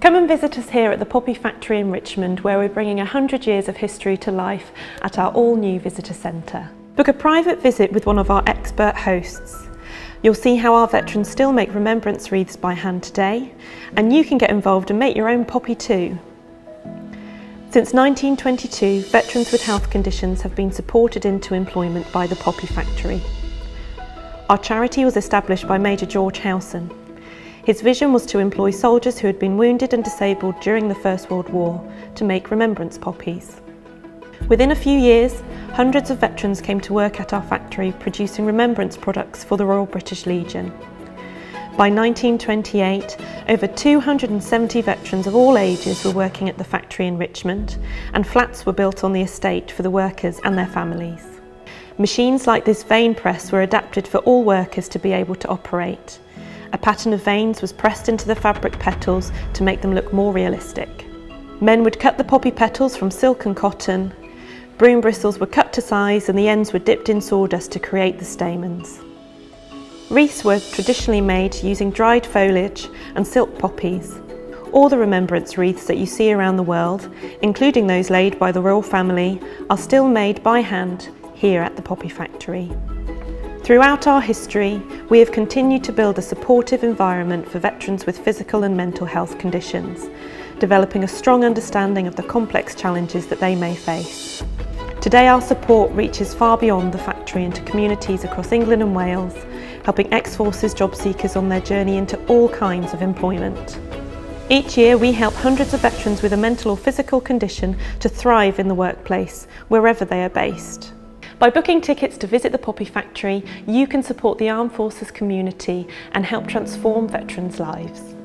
Come and visit us here at the Poppy Factory in Richmond where we're bringing 100 years of history to life at our all new visitor centre. Book a private visit with one of our expert hosts. You'll see how our veterans still make remembrance wreaths by hand today and you can get involved and make your own poppy too. Since 1922, veterans with health conditions have been supported into employment by the Poppy Factory. Our charity was established by Major George Howson his vision was to employ soldiers who had been wounded and disabled during the First World War to make remembrance poppies. Within a few years, hundreds of veterans came to work at our factory producing remembrance products for the Royal British Legion. By 1928, over 270 veterans of all ages were working at the factory in Richmond, and flats were built on the estate for the workers and their families. Machines like this vein press were adapted for all workers to be able to operate, a pattern of veins was pressed into the fabric petals to make them look more realistic. Men would cut the poppy petals from silk and cotton. Broom bristles were cut to size and the ends were dipped in sawdust to create the stamens. Wreaths were traditionally made using dried foliage and silk poppies. All the remembrance wreaths that you see around the world, including those laid by the royal family, are still made by hand here at the Poppy Factory. Throughout our history, we have continued to build a supportive environment for veterans with physical and mental health conditions, developing a strong understanding of the complex challenges that they may face. Today our support reaches far beyond the factory into communities across England and Wales, helping ex-forces job seekers on their journey into all kinds of employment. Each year we help hundreds of veterans with a mental or physical condition to thrive in the workplace, wherever they are based. By booking tickets to visit the Poppy Factory, you can support the Armed Forces community and help transform veterans' lives.